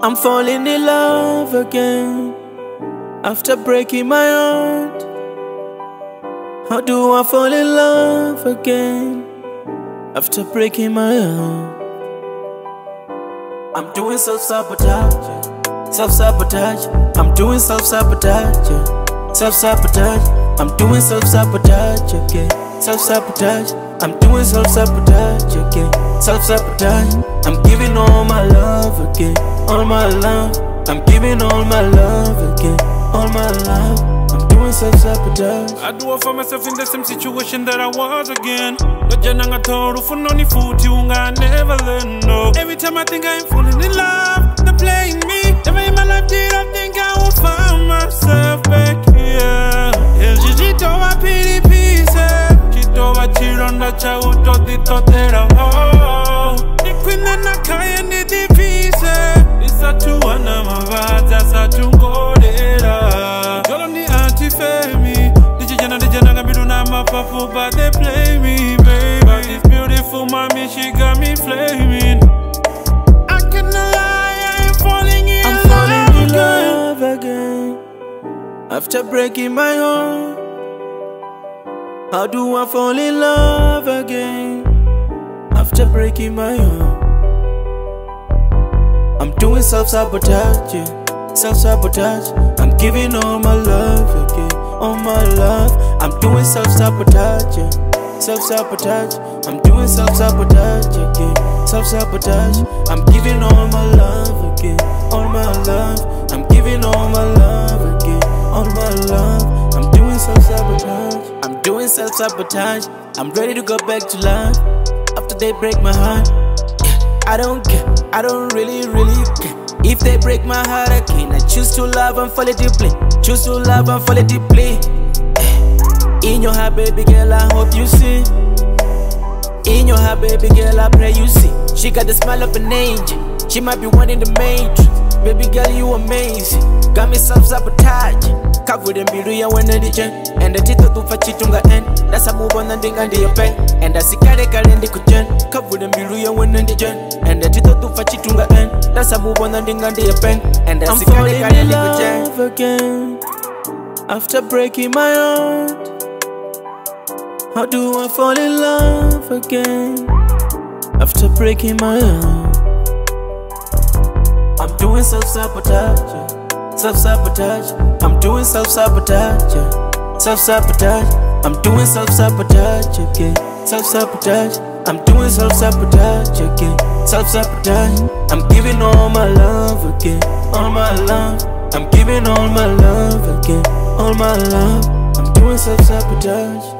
I'm falling in love again after breaking my heart. How do I fall in love again after breaking my heart? I'm doing self sabotage, self sabotage. I'm doing self sabotage, self sabotage. I'm doing self sabotage again, self sabotage. I'm doing self sabotage again, self sabotage. I'm giving all my love again, all my love. I'm giving all my love again, all my love. I'm doing self sabotage. I do it for myself in the same situation that I was again. Lojana ngatoru funoni futi unga never let no. Every time I think I'm falling in love, they're playing me. Never in my life did I chironda cha utotitotera ho. Nikwina nakaya ndidipise, isatuwana mavaza satungolera. Jolo ni anti-femi, dijijana dijana gabiru na mapafu, but they play me, baby. But this beautiful mommy, she got me flaming. I cannot lie, I am falling in I'm love falling in love again after breaking my heart. How do I fall in love again after breaking my heart? I'm doing self sabotage, yeah. self sabotage. I'm giving all my love again, all my love. I'm doing self sabotage, yeah. self sabotage. I'm doing self sabotage again, self sabotage. I'm giving all my love again, all my love. I'm giving all my love I'm self sabotage. I'm ready to go back to life after they break my heart. I don't care, I don't really, really care. If they break my heart again, I choose to love and fall deeply. Choose to love and fall deeply. Eh. In your heart, baby girl, I hope you see. In your heart, baby girl, I pray you see. She got the smile of an angel. She might be one in the matrix. Baby girl, you amazing. Got me self sabotage. Cover them be real when they jen. And the tito to fachitunga end. That's a move on and ding and the pen. And the sikare kalendi kujen. Cover them be real when they jen. And the tito to fachitunga end. That's a move on and ding and the pen. And the sikare kalendi kujen. again after breaking my heart. How do I fall in love again after breaking my heart? I'm doing self sabotage, self sabotage. I'm doing self sabotage, Yeah. self sabotage. I'm doing self sabotage again, self sabotage. I'm doing self sabotage again, self sabotage. I'm giving all my love again, all my love. I'm giving all my love again, all my love. I'm doing self sabotage.